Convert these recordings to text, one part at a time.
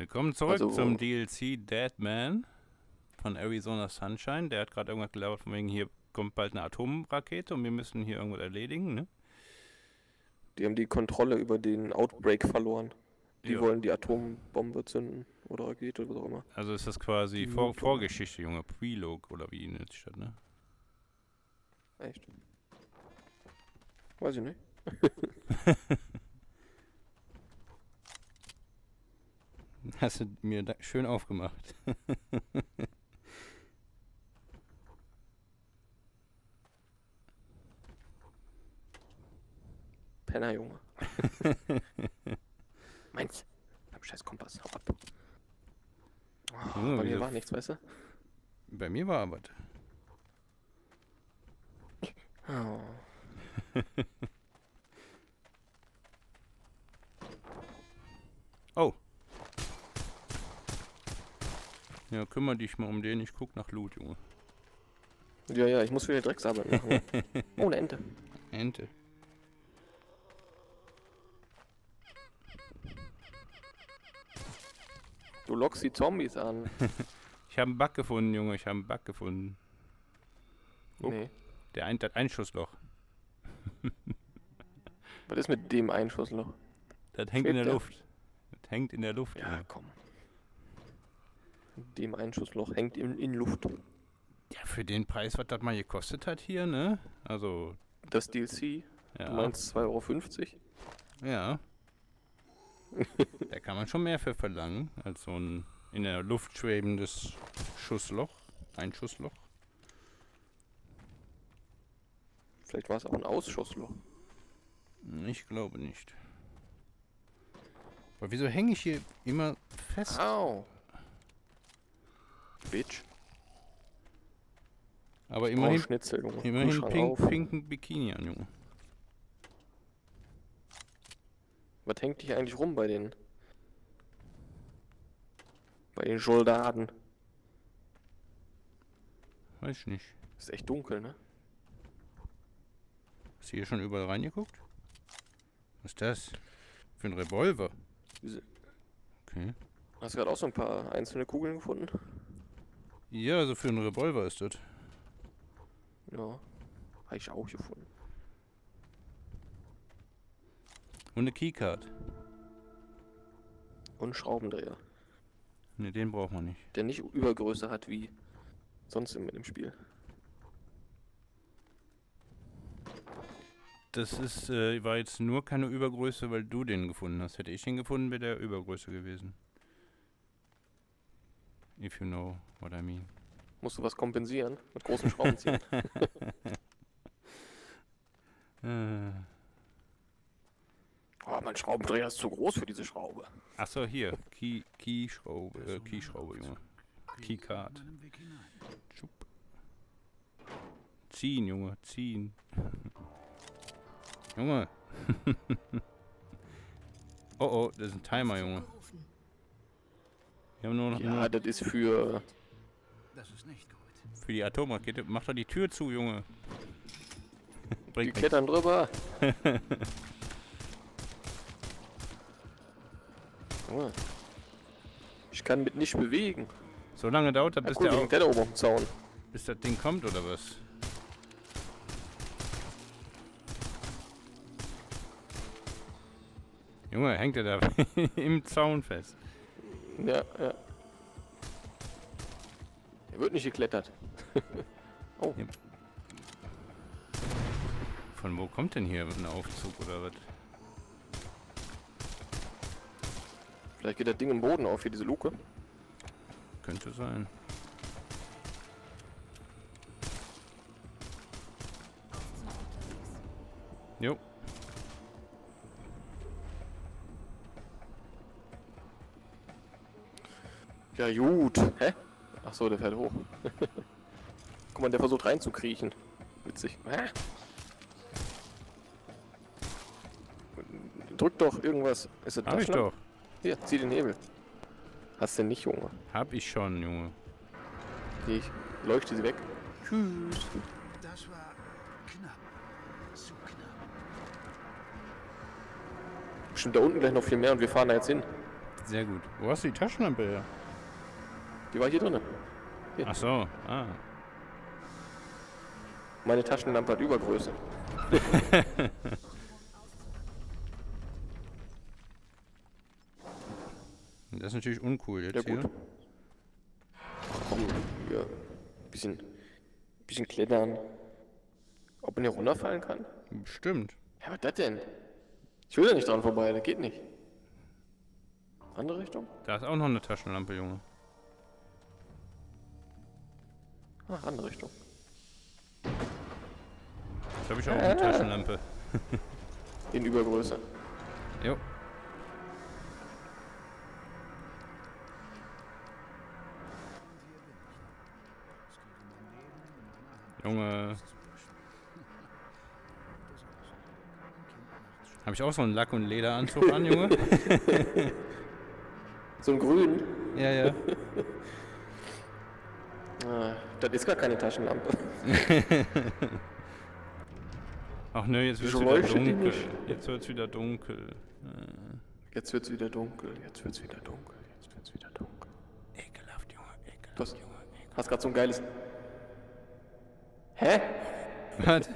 Willkommen zurück Also- zum DLC Dead Man von Arizona Sunshine. Der hat gerade irgendwas gelabert von wegen, hier kommt bald eine Atomrakete und wir müssen hier irgendwas erledigen, ne? Die haben die Kontrolle über den Outbreak verloren. Die Ja. wollen die Atombombe zünden oder Rakete oder was auch immer. Also ist das quasi Vor. Vorgeschichte, Junge. Prelog oder wie nennt sich das, ne? Echt? Weiß ich nicht. Hast du mir da schön aufgemacht. Penner, Junge. Meins. Hab scheiß Kompass. Hau ab. Oh, Junge, bei mir war nichts, weißt du? Bei mir war aber. Oh. Oh. Ja, kümmere dich mal um den. Ich guck nach Loot, Junge. Ja, ja, ich muss wieder Drecksarbeit machen. oh, eine Ente. Ente. Du lockst die Zombies an. Ich habe einen Bug gefunden, Junge. Ich habe einen Bug gefunden. Oh. Nee. Der ein, das Einschussloch. Was ist mit dem Einschussloch? Das hängt in Schwebt der der? Luft. Das hängt in der Luft. Ja, Junge. komm. Dem Einschussloch hängt in, in Luft. Ja, für den Preis, was das mal gekostet hat hier, ne? Also, Das DLC, ja. du meinst 2,50 Euro? Ja. da kann man schon mehr für verlangen, als so ein in der Luft schwebendes Schussloch. Ein Schussloch. Vielleicht war es auch ein Ausschussloch. Ich glaube nicht. Aber wieso hänge ich hier immer fest? Au! Bitch. Aber Oh, immerhin, Schnitzel, Junge. immerhin pink, pinken Bikini an, Junge. Was hängt dich eigentlich rum bei den... Bei den Soldaten? Weiß ich nicht. Ist echt dunkel, ne? Hast du hier schon überall reingeguckt? Was ist das? Für ein Revolver? Okay. Hast du gerade auch so ein paar einzelne Kugeln gefunden? Ja, also für einen Revolver ist das. Ja. Habe ich auch gefunden. Und eine Keycard. Und einen Schraubendreher. Ne, den braucht man nicht. Der nicht Übergröße hat wie sonst in dem Spiel. Das ist, äh, war jetzt nur keine Übergröße, weil du den gefunden hast. Hätte ich den gefunden, wäre der Übergröße gewesen. If you know what I mean. Musst du was kompensieren? Mit großen Schraubenzieher. Äh. oh, mein Schraubendreher ist zu groß für diese Schraube. Achso, hier. Key, Keyschraube, äh, Keyschraube, Junge. Keycard. Ziehen, Junge, ziehen. Junge. oh oh, das ist ein Timer, Junge. Wir haben nur noch Ja, nur das ist für... Das ist nicht gut. für die Atomrakete. Mach doch die Tür zu, Junge. Die nichts. klettern drüber. Junge. Ich kann mit nicht bewegen. So lange dauert das, Ja, bis, cool, der, wegen au- der da oben am Zaun. bis das Ding kommt, oder was? Junge, hängt er da im Zaun fest? Ja, ja. Er wird nicht geklettert. oh, Von wo kommt denn hier ein Aufzug oder was? vielleicht geht das Ding im Boden auf, hier diese Luke. Könnte sein. Jo. Ja gut. Hä? Ach so, der fährt hoch. Guck mal, der versucht reinzukriechen. Witzig. Hä? Drück doch irgendwas. Ist das Hab ich doch. Hier, zieh den Hebel. Hast du nicht, Junge? Hab ich schon, Junge. Hier, ich leuchte sie weg. Tschüss. Das war knapp. Zu knapp. Bestimmt da unten gleich noch viel mehr und wir fahren da jetzt hin. Sehr gut. Wo hast du die Taschenlampe her? Die war hier drin. Ach so, ah. Meine Taschenlampe hat Übergröße. Das ist natürlich uncool jetzt Ja hier. gut. Komm, hier. Bisschen, bisschen klettern. Ob man hier runterfallen kann? Stimmt. Ja, was das denn? Ich will da nicht dran vorbei, das geht nicht. Andere Richtung? Da ist auch noch eine Taschenlampe, Junge. Ach, andere Richtung. Jetzt habe ich auch eine Taschenlampe. In Übergröße. Jo. Junge. Habe ich auch so einen Lack- und Lederanzug an, Junge? So ein Grün. ja, ja. Ah, das ist gar keine Taschenlampe. Ach ne, jetzt wird's Wieso wieder dunkel. Jetzt wird's wieder dunkel. Äh, Jetzt wird's wieder dunkel, jetzt wird's wieder dunkel, jetzt wird's wieder dunkel. ekelhaft, Junge, ekelhaft, Was? Junge. Ekelhaft. Hast grad so ein geiles. Hä? Was?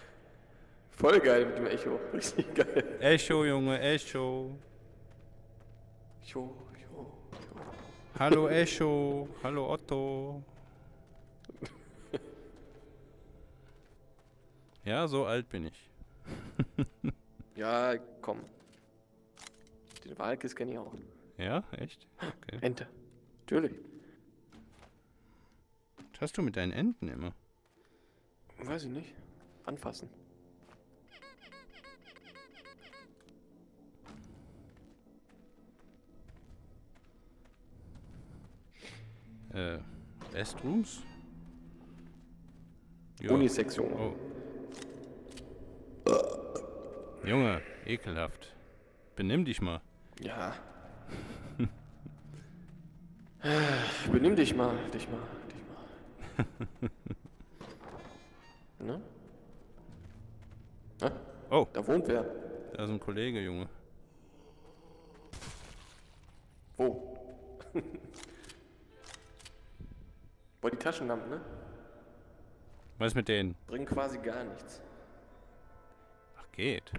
Voll geil mit dem Echo. Richtig geil. Echo, Junge, Echo. Jo, jo, jo. Hallo Echo. Hallo Otto. Ja, so alt bin ich. Ja, komm. Den Walkes kenne ich auch. Ja, echt? Okay. Ente. Natürlich. Was hast du mit deinen Enten immer? Weiß ich nicht. Anfassen. Äh, Restrooms? Ja. Junge. Oh. Junge, ekelhaft. Benimm dich mal. Ja. Benimm dich mal, dich mal, dich mal. ne? Ah, Oh, da wohnt wer. da ist ein Kollege, Junge. Wo? Boah, die Taschenlampen, ne? Was ist mit denen? Bringen quasi gar nichts. Geht.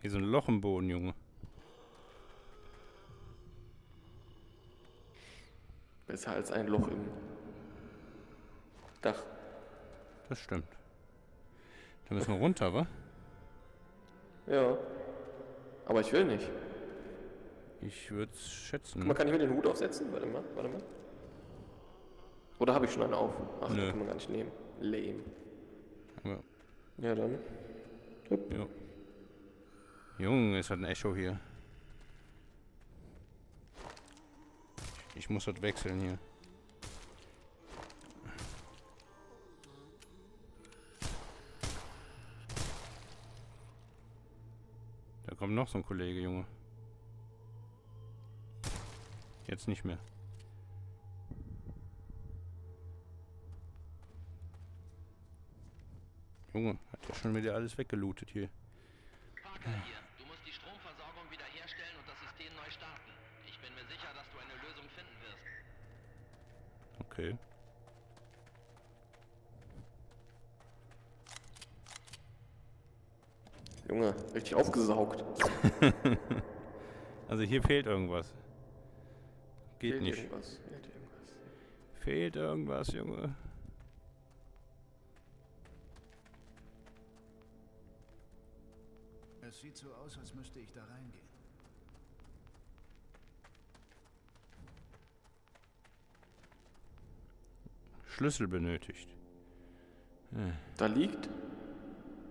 Hier so ein Loch im Boden, Junge. Besser als ein Loch im Dach. Das stimmt. Da müssen wir runter, wa? Ja. Aber ich will nicht. Ich würde es schätzen. Man kann ich mir den Hut aufsetzen? Warte mal, warte mal. Oder habe ich schon einen auf? Ach, Nö. den kann man gar nicht nehmen. Lame. Ja. Dann. Hup. Jo. Junge, es hat ein Echo hier. Ich muss das wechseln hier. Da kommt noch so ein Kollege, Junge. Jetzt nicht mehr. Junge, hat ja schon wieder alles weggelootet hier. Parker hier. Du musst die Stromversorgung wiederherstellen und das System neu starten. Ich bin mir sicher, dass du eine Lösung finden wirst. Okay. Junge, richtig aufgesaugt. Also hier fehlt irgendwas. Geht Fehlt nicht. Irgendwas. Fehlt irgendwas. Fehlt irgendwas, Junge. Es sieht so aus, als müsste ich da reingehen. Schlüssel benötigt. Da liegt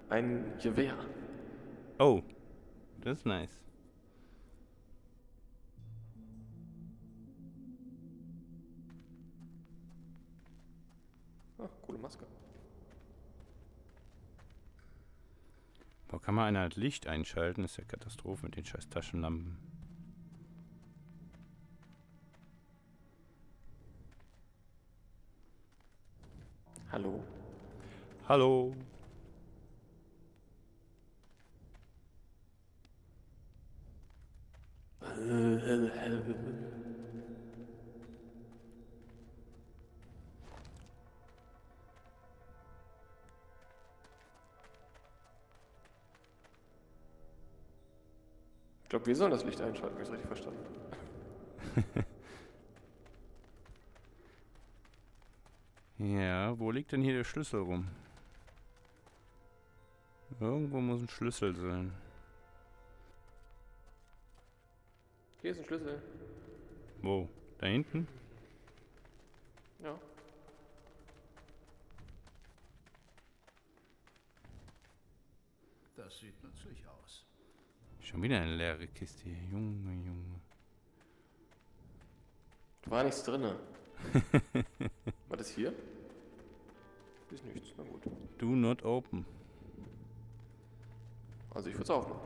ein Gewehr. Oh, das ist nice. kann man eine Art halt Licht einschalten? Das ist ja Katastrophe mit den scheiß Taschenlampen. Hallo. Hallo. Hallo. Ich glaube, wir sollen das Licht einschalten, wenn ich es richtig verstanden habe. Ja, wo liegt denn hier der Schlüssel rum? Irgendwo muss ein Schlüssel sein. Hier ist ein Schlüssel. Wo? Da hinten? Ja. Das sieht nützlich aus. Schon wieder eine leere Kiste hier. Junge, Junge. War nichts drinne. War das hier? Ist nichts, na gut. Do not open. Also ich würde es aufmachen.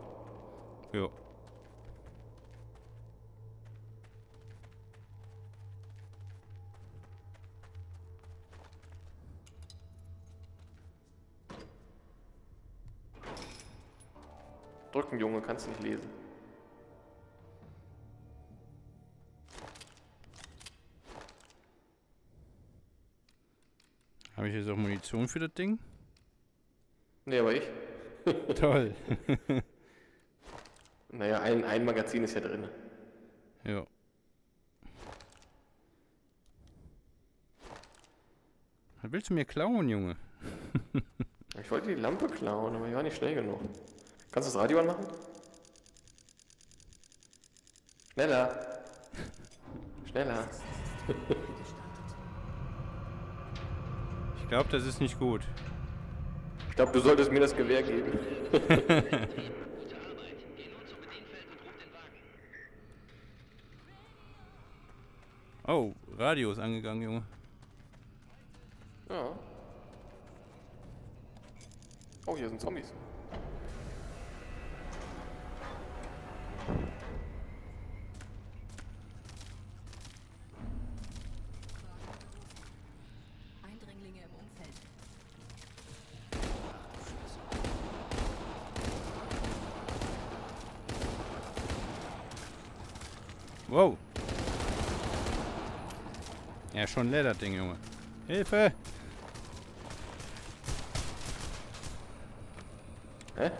Jo. Drücken, Junge, kannst nicht lesen. Habe ich jetzt auch Munition für das Ding? Nee, aber ich. Toll. Naja, ein, ein Magazin ist ja drin. ja. Was willst du mir klauen, Junge? Ich wollte die Lampe klauen, aber ich war nicht schnell genug. Kannst du das Radio anmachen? Schneller. Schneller. Ich glaube, das ist nicht gut. Ich glaube, du solltest mir das Gewehr geben. Oh, Radio ist angegangen, Junge. Ja. Oh, hier sind Zombies. Eindringlinge im Umfeld. Wow. Ja, schon leer, das Ding, Junge. Hilfe! Hä?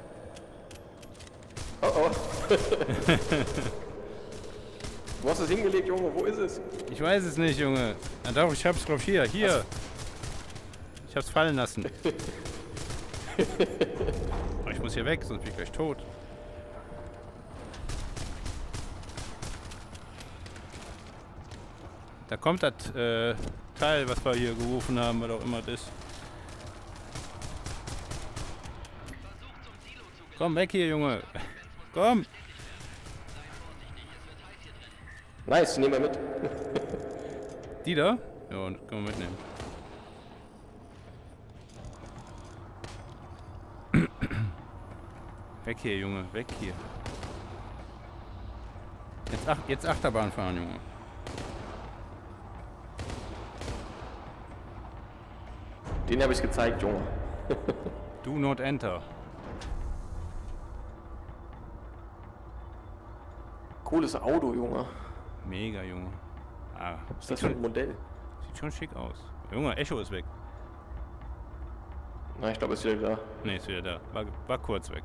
Oh oh. Wo hast du es hingelegt, Junge? Wo ist es? Ich weiß es nicht, Junge. Na doch, ich hab's drauf. Hier, hier. Ich hab's fallen lassen. Aber ich muss hier weg, sonst bin ich gleich tot. Da kommt das äh, Teil, was wir hier gerufen haben, was auch immer das ist. Komm weg hier, Junge. Komm. Nice, nehmen wir mit. Die da? Ja, und können wir mitnehmen. weg hier, Junge, weg hier. Jetzt, ach, jetzt Achterbahn fahren, Junge. Den habe ich gezeigt, Junge. Do not enter. Cooles Auto, Junge. Mega, Junge. Ah, Was ist das für ein Modell? sieht schon schick aus. Junge, Echo ist weg. Na, ich glaube, es ist wieder da. Ne, ist wieder da. War, war kurz weg.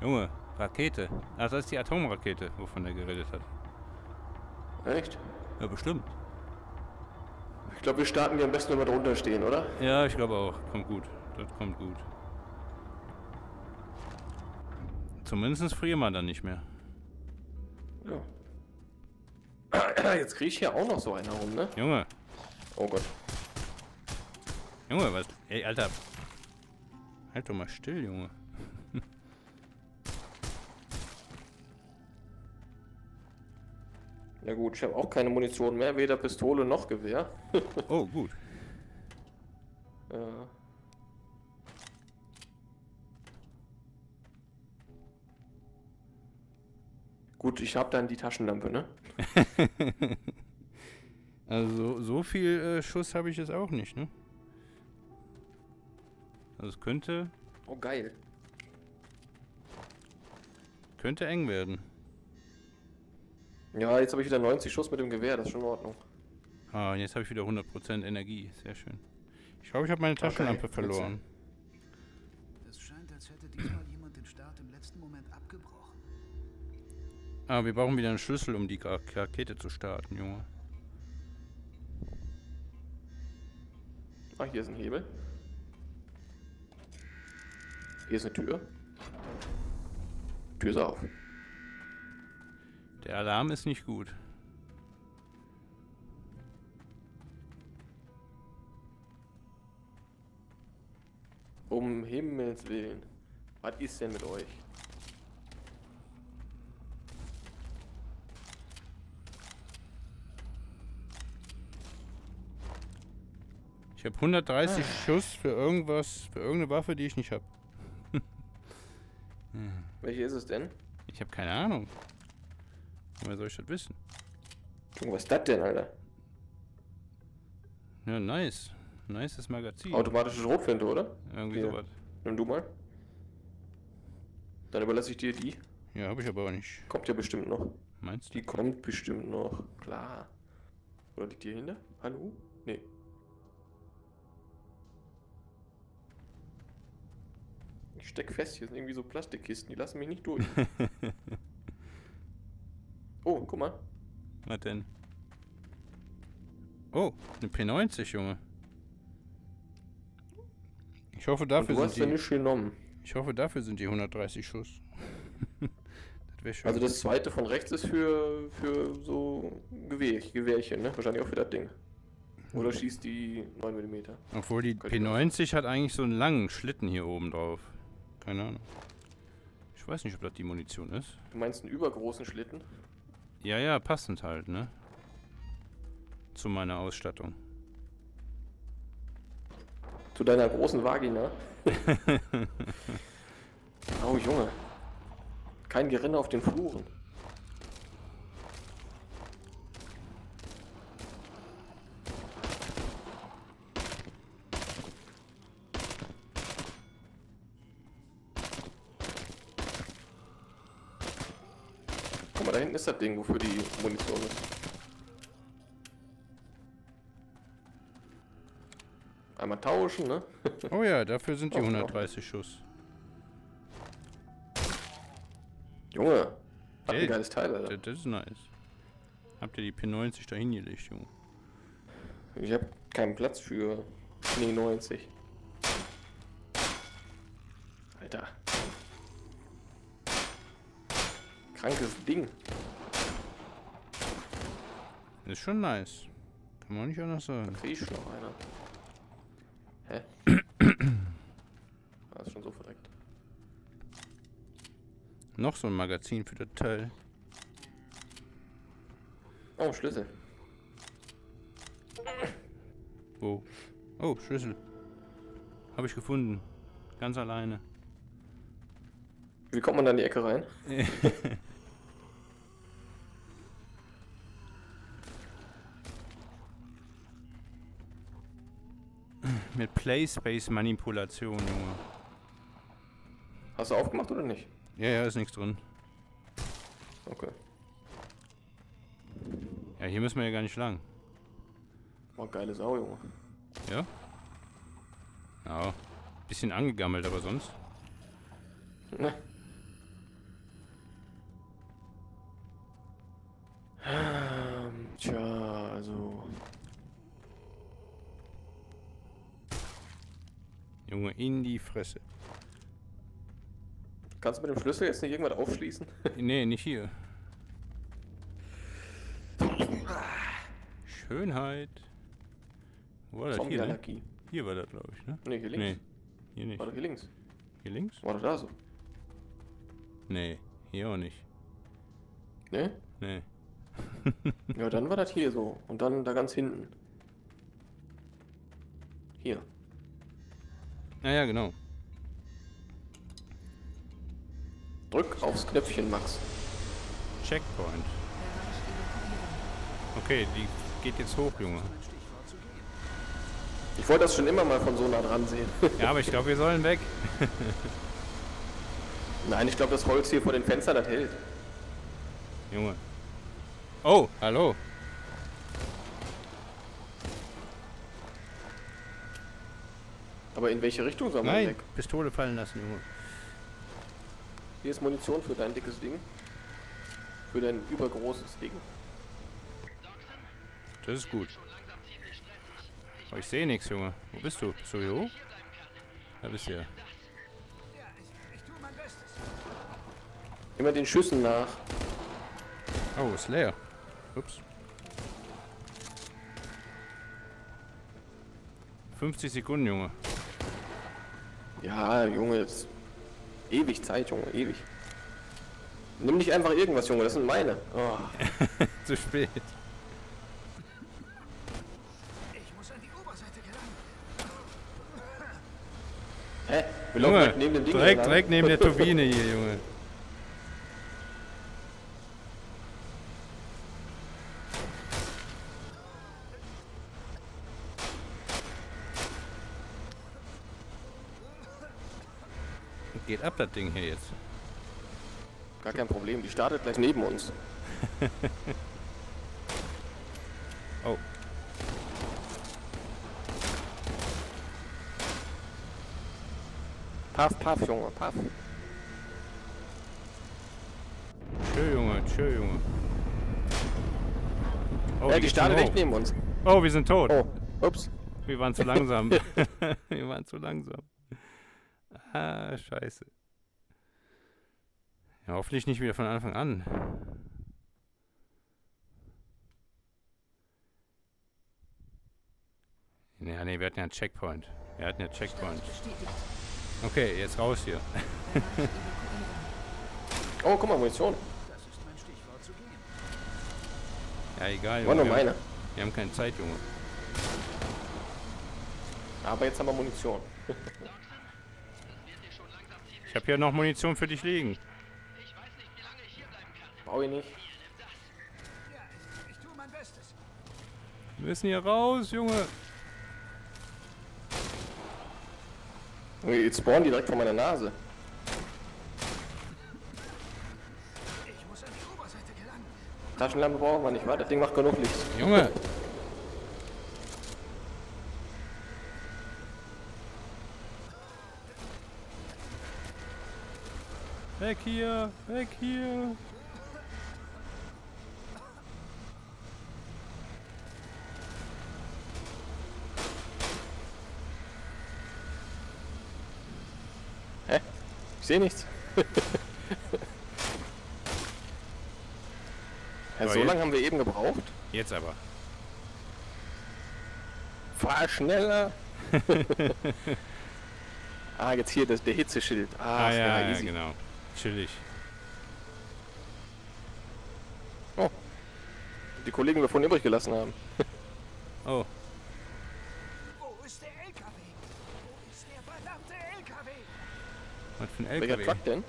Junge, Rakete. Ach, das ist die Atomrakete, wovon er geredet hat. Echt? Ja, bestimmt. Ich glaube, wir starten hier am besten, wenn wir drunter stehen, oder? Ja, ich glaube auch. Kommt gut. Das kommt gut. Zumindest frieren wir dann nicht mehr. Ja. Jetzt kriege ich hier auch noch so einen rum, ne? Junge, Oh Gott. Junge, was? Ey, Alter. Halt doch mal still, Junge. Ja gut, ich habe auch keine Munition mehr, weder Pistole noch Gewehr. Oh, gut. Ja. Gut, ich habe dann die Taschenlampe, ne? Also so, so viel äh, Schuss habe ich jetzt auch nicht, ne? Also es könnte, Oh geil. könnte eng werden. Ja, jetzt habe ich wieder 90 Schuss mit dem Gewehr, das ist schon in Ordnung. Ah, und jetzt habe ich wieder 100% Energie. Sehr schön. Ich glaube, ich habe meine Taschenlampe Okay, verloren. Es scheint, als hätte diesmal jemand den Start im letzten Moment abgebrochen. Ah, wir brauchen wieder einen Schlüssel, um die Ra- Rakete zu starten, Junge. Ah, hier ist ein Hebel. Hier ist eine Tür. Tür ist auf. Der Alarm ist nicht gut. Um Himmels Willen. Was ist denn mit euch? Ich habe 130 Schuss für irgendwas, für irgendeine Waffe, die ich nicht habe. Welche ist es denn? Ich habe keine Ahnung. Woher soll ich das wissen? Junge, was ist das denn, Alter? Ja, nice. Nices Magazin. Automatische Schrotflinte, oder? Irgendwie Hier. sowas. Nimm du mal. Dann überlasse ich dir die. Ja, habe ich aber auch nicht. Kommt ja bestimmt noch. Meinst du? Die kommt bestimmt noch. Klar. Oder liegt die hier hinter? Hallo? Nee. Ich steck fest, hier sind irgendwie so Plastikkisten, die lassen mich nicht durch. oh, guck mal. Was denn? Oh, eine P90, Junge. Ich hoffe, dafür du hast ja sind die. nicht genommen. Ich hoffe, dafür sind die 130 Schuss. das. Also das zweite von rechts ist für, für so Gewehr, Gewehrchen, ne? Wahrscheinlich auch für das Ding. Oder schießt die 9 mm. Obwohl die Könnte ich P90 hat eigentlich so einen langen Schlitten hier oben drauf. Keine Ahnung. Ich weiß nicht, ob das die Munition ist. Du meinst einen übergroßen Schlitten? Ja, ja, passend halt, ne? Zu meiner Ausstattung. Zu deiner großen Vagina? oh Junge. Kein Gerinne auf den Fluren. Ist das Ding, wofür die Munition ist. Einmal tauschen, ne? Oh ja, dafür sind die Auch noch. 130 Schuss. Junge, hat Ey, ein geiles Teil, Alter. Das, ist nice. Habt ihr die P90 da hingelegt, Junge? Ich habe keinen Platz für nee, 90. Alter. Krankes Ding. Ist schon nice. Kann man nicht anders sagen. Krieg ich noch einer. Hä? ah, ist schon so verdreckt. Noch so ein Magazin für das Teil. Oh, Schlüssel. Wo? Oh, Schlüssel. Habe ich gefunden. Ganz alleine. Wie kommt man da in die Ecke rein? Mit Playspace-Manipulation, Junge. Hast du aufgemacht oder nicht? Ja, ja, ist nichts drin. Okay. Ja, hier müssen wir ja gar nicht lang. Oh, geile Sau, Junge. Ja? Ja. Bisschen angegammelt, aber sonst. Ne. Ähm, tja, also. Junge, in die Fresse. Kannst du mit dem Schlüssel jetzt nicht irgendwas aufschließen? nee, nicht hier. Schönheit. Wo war das hier, ne? Hier war das, glaube ich, ne? Nee, hier links. Nee, hier nicht. War doch hier links. Hier links? War doch da so. Nee, hier auch nicht. Ne? Nee. Ja, dann war das hier so. Und dann da ganz hinten. Hier. Naja, genau. Drück aufs Knöpfchen, Max. Checkpoint. Okay, die geht jetzt hoch, Junge. Ich wollte das schon immer mal von so nah dran sehen. Ja, aber ich glaube, wir sollen weg. Nein, ich glaube, das Holz hier vor den Fenstern, das hält. Junge. Oh, hallo. Aber in welche Richtung soll man Nein, weg? Pistole fallen lassen, Junge. Hier ist Munition für dein dickes Ding. Für dein übergroßes Ding. Das ist gut. Aber ich sehe nichts, Junge. Wo bist du? Bist du hier hoch? Da bist du ja. Ja, ich, ich tue mein Bestes. Immer den Schüssen nach. Oh, ist leer. Ups. 50 Sekunden, Junge. Ja, Junge, ist ewig Zeit, Junge, ewig. Nimm nicht einfach irgendwas, Junge, das sind meine. Oh. Zu spät. Ich muss an die Oberseite gelangen. Hä? Wir laufen Junge, direkt neben dem Ding direkt, direkt neben der Turbine hier, Junge. Geht ab, das Ding hier jetzt. Gar kein Problem, die startet gleich neben uns. Oh. Paff, paff, Junge, paff. Tschö, Junge, tschö, Junge. Oh, ja, die startet echt neben uns. Oh, wir sind tot. Oh, ups. Wir waren zu langsam. wir waren zu langsam. Ah, scheiße. Ja, hoffentlich nicht wieder von Anfang an. Ja, nee, wir hatten ja einen Checkpoint. Wir hatten ja einen Checkpoint. Okay, jetzt raus hier. Oh, guck mal, Munition. Ja, egal, War nur meine. wir haben keine Zeit, Junge. Aber jetzt haben wir Munition. Ich habe hier noch Munition für dich liegen. Brauche ich nicht. Ja, ich, ich tue mein Bestes. Wir müssen hier raus, Junge. Jetzt spawnen die direkt vor meiner Nase. Ich muss an die Oberseite gelangen. Taschenlampe brauchen wir nicht, wa? Das Ding macht genug Licht. Junge. Weg hier, weg hier. Ich sehe nichts. ja, so lange haben wir eben gebraucht. Jetzt aber. Fahr schneller. ah, jetzt hier das, der Hitzeschild. Ah, Ah, ja, ja, easy. genau. Chillig. Die Kollegen, die wir vorhin übrig gelassen haben. Oh, Wo ist der LKW? Wo ist der verdammte LKW? was für ein Welcher LKW. Truck denn?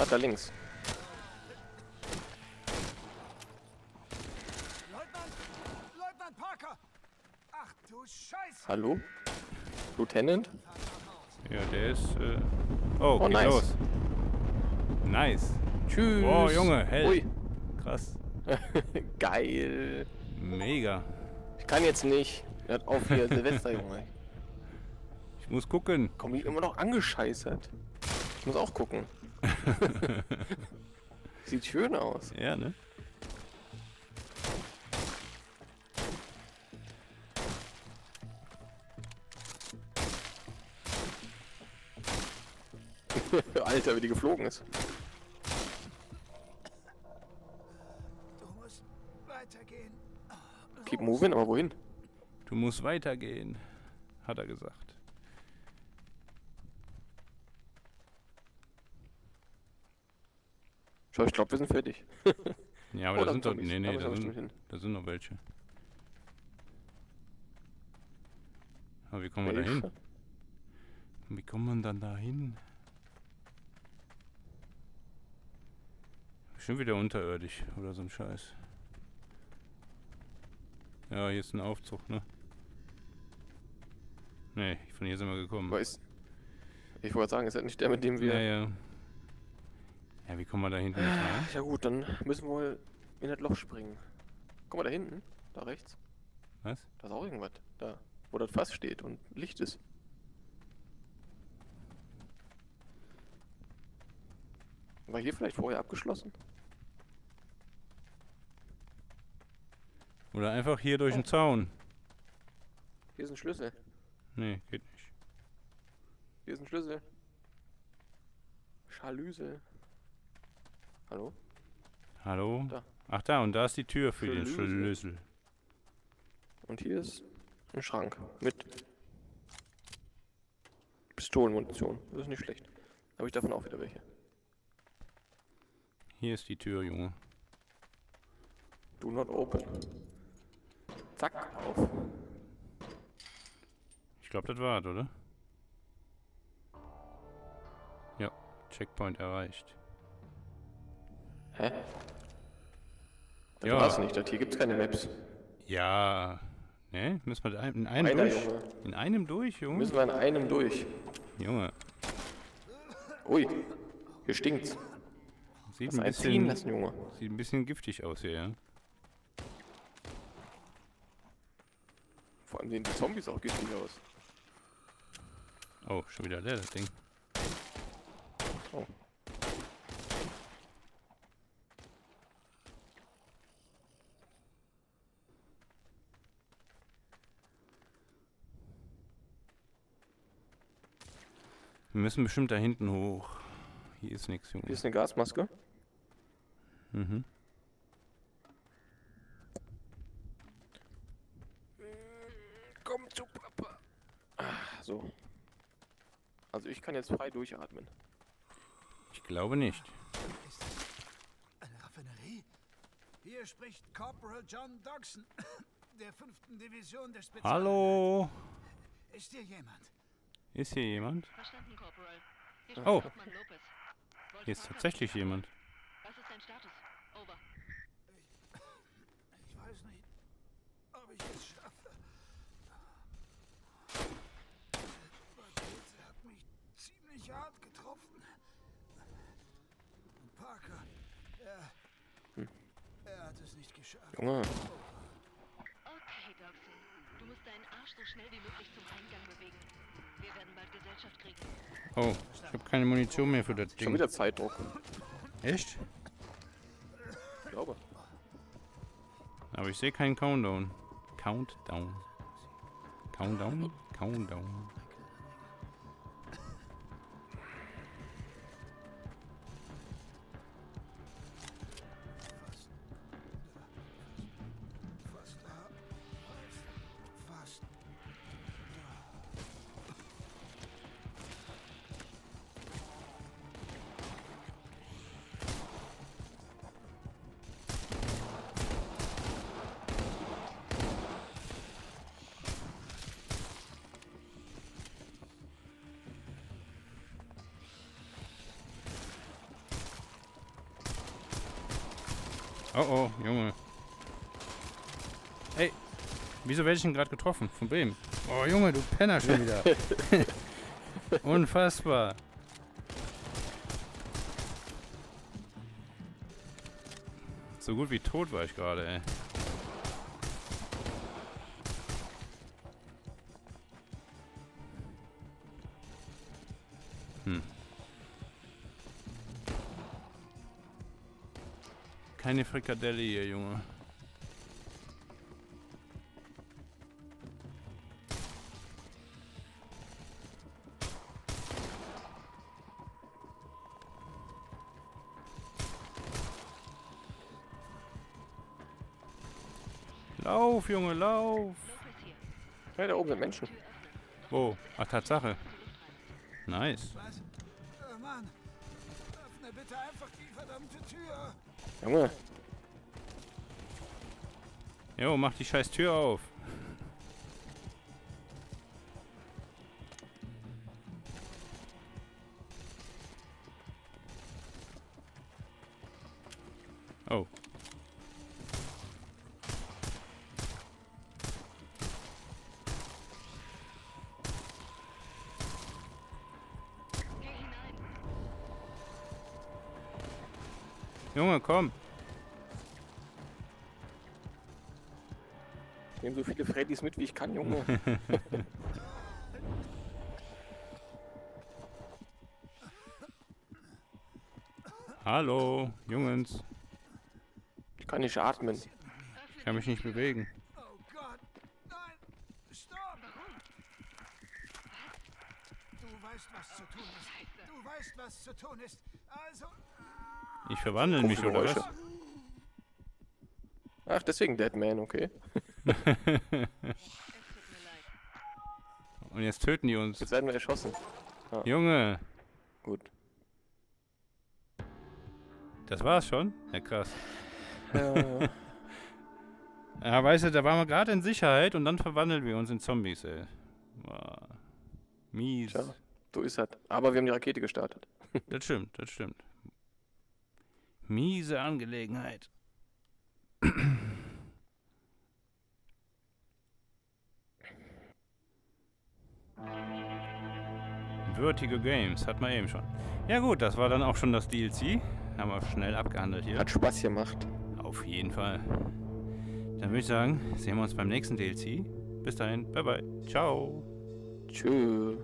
Ah, da links. Leutnant! Leutnant Parker! Ach du Scheiße! Hallo? Lieutenant? Ja, der ist. Äh oh, Oh, geht nice. los. Nice. Tschüss. Oh, Junge, hell. Ui. Krass. Geil. Mega. Ich kann jetzt nicht. Hört auf hier, Silvester, Junge. Ich muss gucken. Komm ich immer noch angescheißert. Ich muss auch gucken. Sieht schön aus. Ja, ne? Alter, wie die geflogen ist. Keep moving, aber wohin? Du musst weitergehen, hat er gesagt. Schau, ich glaube, wir sind fertig. Ja, aber Oh, da sind doch. Nee, nee, da sind, da sind noch welche. Aber wie kommen wir da hin? Wie kommt man dann da hin? Bestimmt wieder unterirdisch oder so ein Scheiß. Ja, hier ist ein Aufzug, ne? Nee, von hier sind wir gekommen. Ist, ich wollte sagen, ist das nicht der, mit dem wir... Ja, ja. Ja, wie kommen wir da hinten jetzt rein? Ja gut, dann müssen wir wohl in das Loch springen. Guck mal da hinten, da rechts. Was? Da ist auch irgendwas. Da, wo das Fass steht und Licht ist. War hier vielleicht vorher abgeschlossen? Oder einfach hier durch den Zaun. Hier ist ein Schlüssel. Nee, geht nicht. Hier ist ein Schlüssel. Schalüsel. Hallo? Hallo? Da. Ach da, und da ist die Tür für den Schlüssel. Schlüssel. Und hier ist ein Schrank mit Pistolenmunition. Das ist nicht schlecht. Habe ich davon auch wieder welche. Hier ist die Tür, Junge. Do not open. Zack, auf. Ich glaube, das war's, oder? Ja, Checkpoint erreicht. Hä? Das Ja. war's nicht. Das hier gibt's keine Maps. Ja. Ne? Müssen wir in einem Einer, durch? Junge. In einem durch, Junge? Müssen wir in einem durch. Junge. Ui, hier stinkt's. Sieht ein, bisschen, lassen, Junge. sieht ein bisschen giftig aus hier, ja? Vor allem sehen die Zombies auch giftig aus. Oh, schon wieder leer, das Ding. Oh. Wir müssen bestimmt da hinten hoch. Hier ist nichts, Hier Junge. ist eine Gasmaske. Mhm. Komm zu Papa. Ah, so. Also ich kann jetzt frei durchatmen. Ich glaube nicht. Ist das eine Raffinerie? Hier spricht Corporal John Dodson der 5. Division der Spezial. Hallo? Ist hier jemand? Ist hier jemand? Verstanden, Corporal. Hier Oh. Hier ist tatsächlich jemand. Was ist dein Status? Over. Ich weiß nicht, ob ich es schaffe. Rakete hat mich ziemlich hart getroffen. Und Parker, er, er hat es nicht geschafft. Junge, Okay, Dodson. Du musst deinen Arsch so schnell wie möglich zum Eingang bewegen. Wir werden bald Gesellschaft kriegen. Oh, ich habe keine Munition mehr für das schon Ding. wieder Zeitdruck. Echt? Ich glaube. Aber ich sehe keinen Countdown. Countdown. Countdown? Countdown. Oh oh, Junge. Ey, wieso werde ich denn gerade getroffen? Von wem? Oh Junge, du Penner schon wieder. Unfassbar. So gut wie tot war ich gerade, ey. Keine Frikadelle hier, Junge. Lauf, Junge, lauf. Ja, da oben sind Menschen. Wo? Ach, Tatsache. Nice. Was? Mann. Öffne bitte einfach die verdammte Tür. Junge, Jo, mach die scheiß Tür auf. Komm. Ich nehme so viele Freddys mit, wie ich kann, Junge. Hallo, Jungens. Ich kann nicht atmen. Ich kann mich nicht bewegen. Oh Gott! Nein! Stopp! Du weißt, was zu tun ist. Du weißt, was zu tun ist. Also. Ich verwandle mich, oder was? Ach, deswegen Deadman, okay. Und jetzt töten die uns. Jetzt werden wir erschossen. Junge, Gut. das war's schon? Ja, krass. Äh, Ja, weißt du, da waren wir gerade in Sicherheit und dann verwandeln wir uns in Zombies, ey. Boah. Mies. Tja. so ist das. Aber wir haben die Rakete gestartet. Das stimmt, das stimmt. Miese Angelegenheit. Vertigo Games, hat man eben schon. Ja gut, das war dann auch schon das DLC. Haben wir schnell abgehandelt hier. Hat Spaß gemacht. Auf jeden Fall. Dann würde ich sagen, sehen wir uns beim nächsten DLC. Bis dahin, bye bye. Ciao. Tschüss.